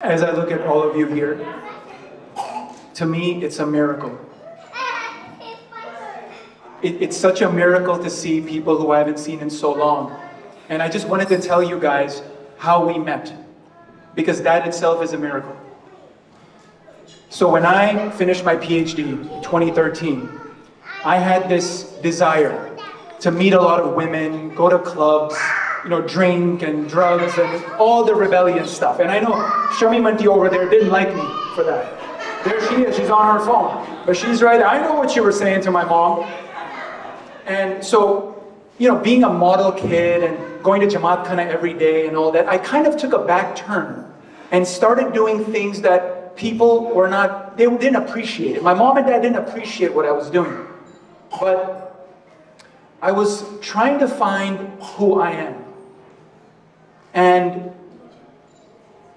As I look at all of you here, to me, it's a miracle. It, it's such a miracle to see people who I haven't seen in so long. And I just wanted to tell you guys how we met, because that itself is a miracle. So when I finished my PhD in 2013, I had this desire to meet a lot of women, go to clubs, you know, drink and drugs and all the rebellious stuff. And I know Shami Manti over there didn't like me for that. There she is, she's on her phone. But she's right, I know what you were saying to my mom. And so, you know, being a model kid and going to Jamaat Khana every day and all that, I kind of took a back turn and started doing things that people were not, they didn't appreciate it. My mom and dad didn't appreciate what I was doing. But I was trying to find who I am. And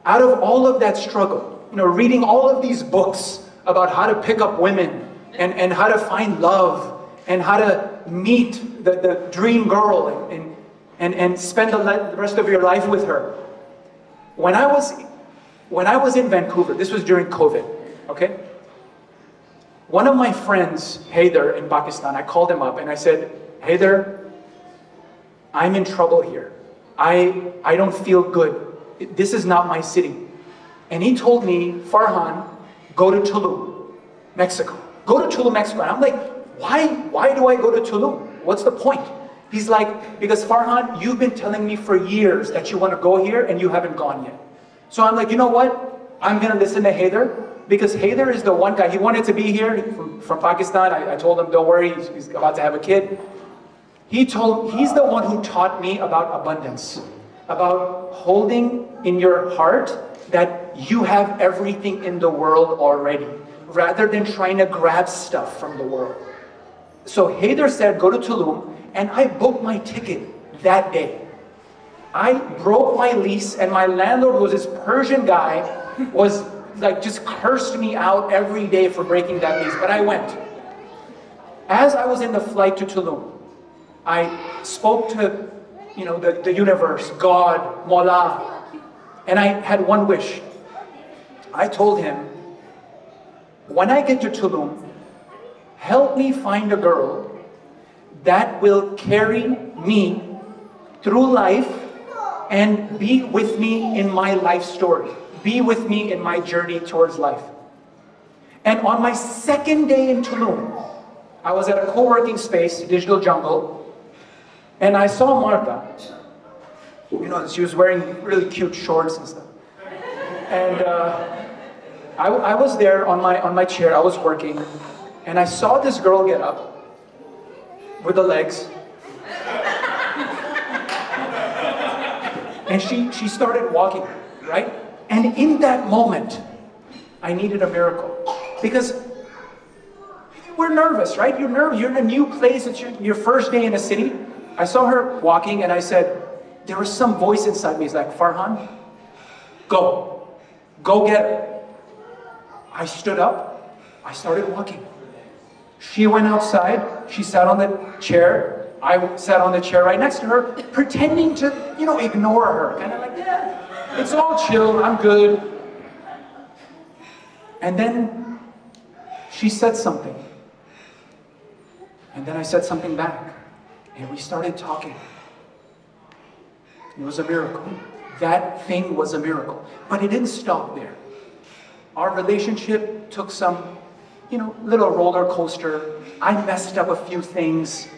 out of all of that struggle, you know, reading all of these books about how to pick up women and, and how to find love and how to meet the, the dream girl and, and, and, spend the, the rest of your life with her. When I was when I was in Vancouver, this was during COVID, okay? One of my friends, Haider, in Pakistan, I called him up and I said, Haider, I'm in trouble here. I, I don't feel good. This is not my city. And he told me, Farhan, go to Tulum, Mexico. Go to Tulum, Mexico. And I'm like, why, why do I go to Tulum? What's the point? He's like, because Farhan, you've been telling me for years that you want to go here and you haven't gone yet. So I'm like, you know what? I'm going to listen to Haider because Haider is the one guy. He wanted to be here from, from Pakistan. I, I told him, don't worry, he's, he's about to have a kid. He told, he's the one who taught me about abundance, about holding in your heart that you have everything in the world already, rather than trying to grab stuff from the world. So Haider said, go to Tulum, and I booked my ticket that day. I broke my lease, and my landlord was this Persian guy, was like just cursed me out every day for breaking that lease, but I went. As I was in the flight to Tulum, I spoke to, you know, the, the universe, God, Mawla, and I had one wish. I told him, when I get to Tulum, help me find a girl that will carry me through life and be with me in my life story, be with me in my journey towards life. And on my second day in Tulum, I was at a co-working space, Digital Jungle, and I saw Martha. You know, she was wearing really cute shorts and stuff. And uh, I, I was there on my, on my chair, I was working, and I saw this girl get up with the legs. And she, she started walking, right? And in that moment, I needed a miracle. Because we're nervous, right? You're nervous. You're in a new place. It's your, your first day in a city. I saw her walking and I said, there was some voice inside me. He's like, Farhan, go. Go get her. I stood up. I started walking. She went outside. She sat on the chair. I sat on the chair right next to her, pretending to, you know, ignore her. Kind of like, yeah, it's all chill. I'm good. And then she said something. And then I said something back. And we started talking. It was a miracle. That thing was a miracle. But it didn't stop there. Our relationship took some, you know, little roller coaster. I messed up a few things,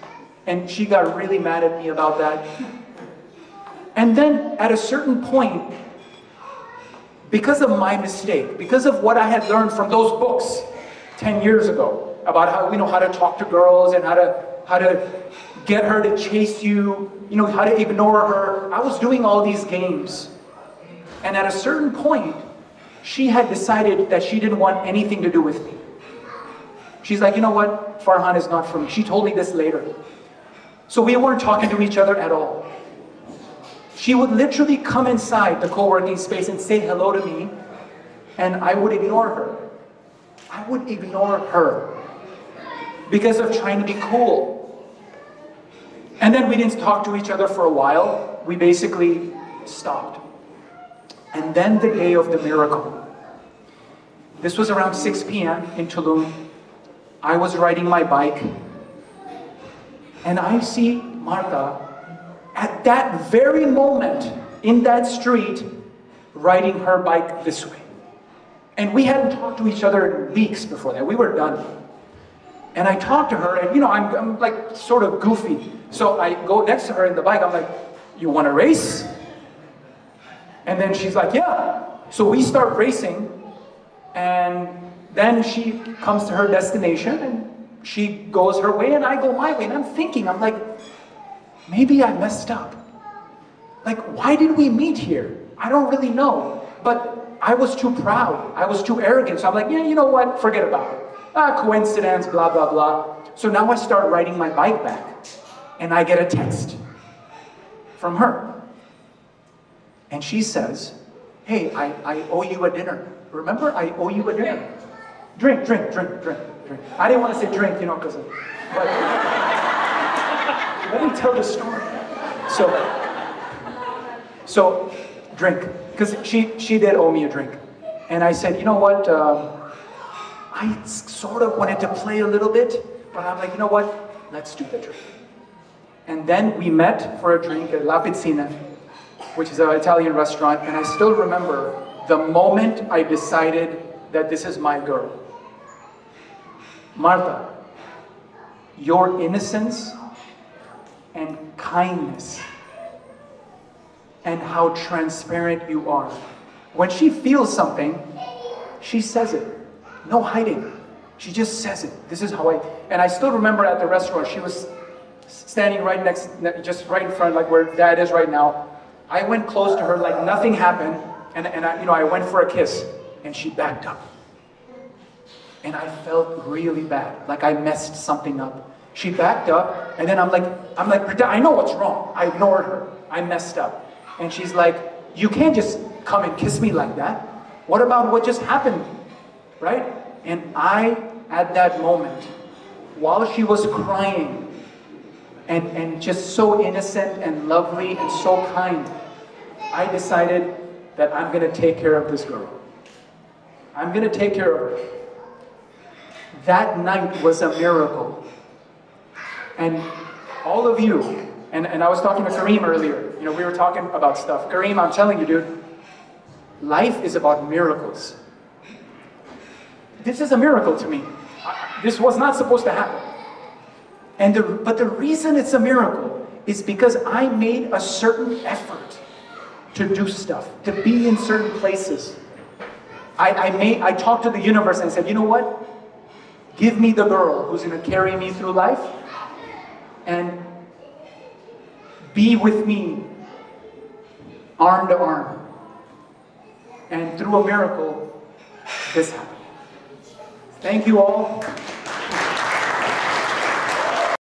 and she got really mad at me about that. And then at a certain point, because of my mistake, because of what I had learned from those books 10 years ago about how, you know, how to talk to girls and how to, how to get her to chase you, you know, how to ignore her. I was doing all these games. And at a certain point, she had decided that she didn't want anything to do with me. She's like, you know what? Farhan is not for me. She told me this later. So we weren't talking to each other at all. She would literally come inside the co-working space and say hello to me, and I would ignore her. I would ignore her because of trying to be cool. And then we didn't talk to each other for a while. We basically stopped. And then the day of the miracle. This was around 6 p.m. in Tulum. I was riding my bike, and I see Martha at that very moment in that street riding her bike this way. And we hadn't talked to each other in weeks before that. We were done. And I talked to her, and you know, I'm, I'm like sort of goofy. So I go next to her in the bike. I'm like, You want to race? And then she's like, Yeah. So we start racing, and then she comes to her destination, and she goes her way, and I go my way. And I'm thinking, I'm like, Maybe I messed up. Like, why did we meet here? I don't really know. But I was too proud. I was too arrogant. So I'm like, yeah, you know what? Forget about it. Ah, coincidence, blah, blah, blah. So now I start riding my bike back. And I get a text from her. And she says, hey, I, I owe you a dinner. Remember, I owe you a dinner. Drink, drink, drink, drink, drink. I didn't want to say drink, you know, because but let me tell the story. So, so drink because she, she did owe me a drink. And I said, you know what? Um, I sort of wanted to play a little bit, but I'm like, you know what? Let's do the drink. And then we met for a drink at La Pizzina, which is an Italian restaurant. And I still remember the moment I decided that this is my girl. Martha, your innocence and kindness and how transparent you are. When she feels something, she says it. No hiding. She just says it. This is how I. And I still remember at the restaurant, she was standing right next, just right in front, like where dad is right now. I went close to her like nothing happened, and, and I, you know, I went for a kiss, and she backed up. And I felt really bad, like I messed something up. She backed up, and then I'm like, I'm like, I know what's wrong. I ignored her. I messed up. And she's like, You can't just come and kiss me like that. What about what just happened? Right? And I, at that moment, while she was crying, and, and just so innocent and lovely and so kind, I decided that I'm going to take care of this girl. I'm going to take care of her. That night was a miracle. And all of you, and, and I was talking to Kareem earlier, you know, we were talking about stuff. Kareem, I'm telling you, dude, life is about miracles. This is a miracle to me. This was not supposed to happen. And the, but the reason it's a miracle is because I made a certain effort to do stuff, to be in certain places. I, I, made, I talked to the universe and said, you know what? Give me the girl who's going to carry me through life and be with me arm to arm. And through a miracle, this happened. Thank you all.